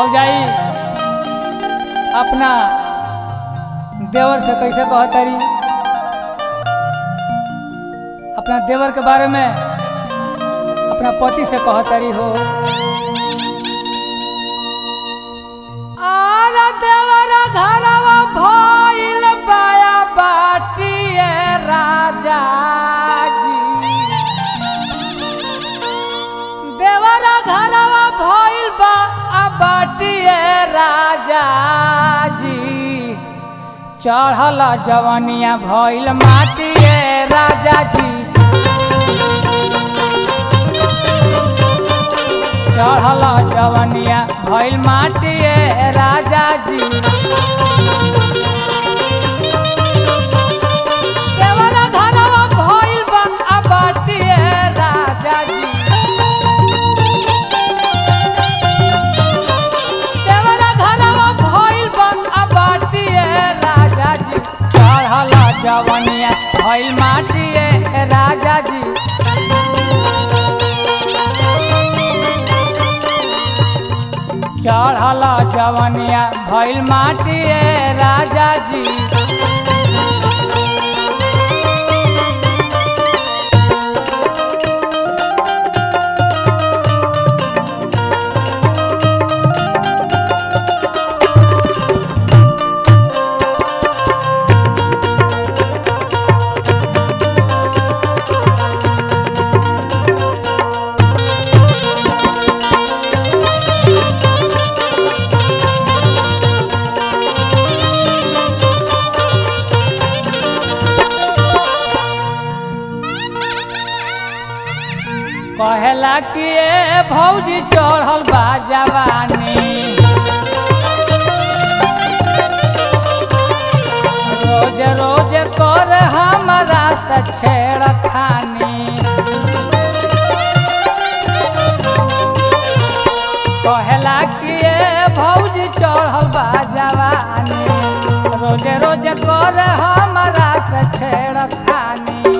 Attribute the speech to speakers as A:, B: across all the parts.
A: भौजाई, अपना देवर से कैसे कहतरी? अपना देवर के बारे में अपना पति से कहतरी हो। आरा देवर घरवा चढ़ल जवनिया भैल माटिए राजा जी चढ़ल जवनिया भैल माटिए राजा जी माटिए राजा जी। चढ़ल जवनिया भइल माटिए राजा जी। कि भौजी चढ़ल बा जवानी। रोज रोज कर हमारा से छेड़खानी कहेला कि भौजी चढ़ल बा जवानी। रोज रोज कर हमारा से छेड़खानी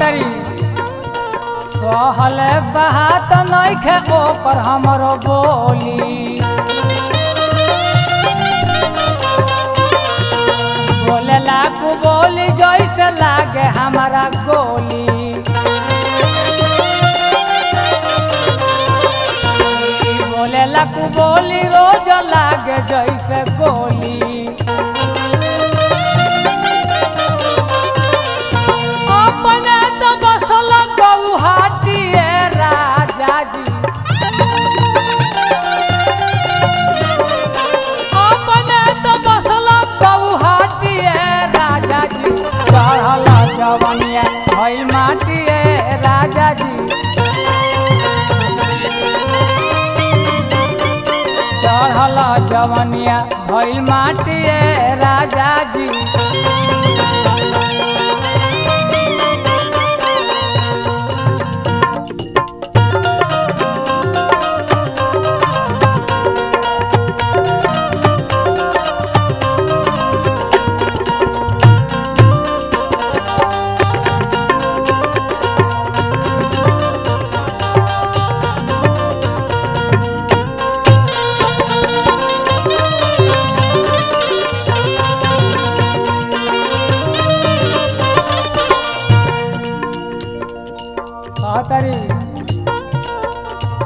A: कहतरी सहल सहात नइखे ओकर हमरो बोली। बोले लाकू बोली, जैसे लागे हमारा गोली। बोले लाकू बोली, रोज लागे जैसे जवनिया भइल माटिए राजा जी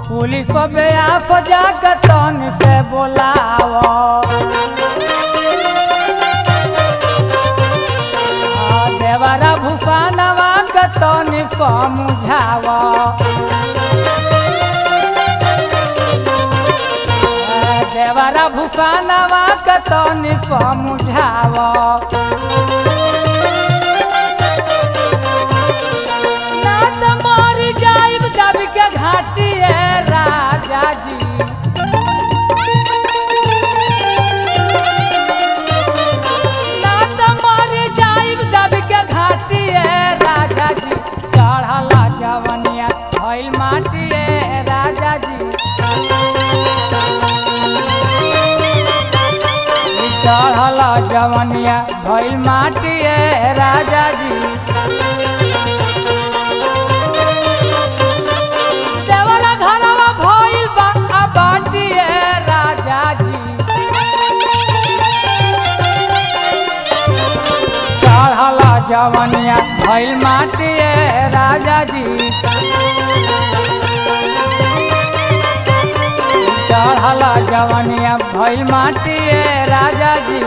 A: पुलिस बेया सजा के तन से बोलाव। देवरा भूषणवा के तन समझाव देवरा भूषणवा के तन समझाव चढ़ला जवनिया भइल माटिए राजा जी चढ़ला भैल माटिए राजा जी। चढ़ल जवनिया भैल माटिए राजा जी।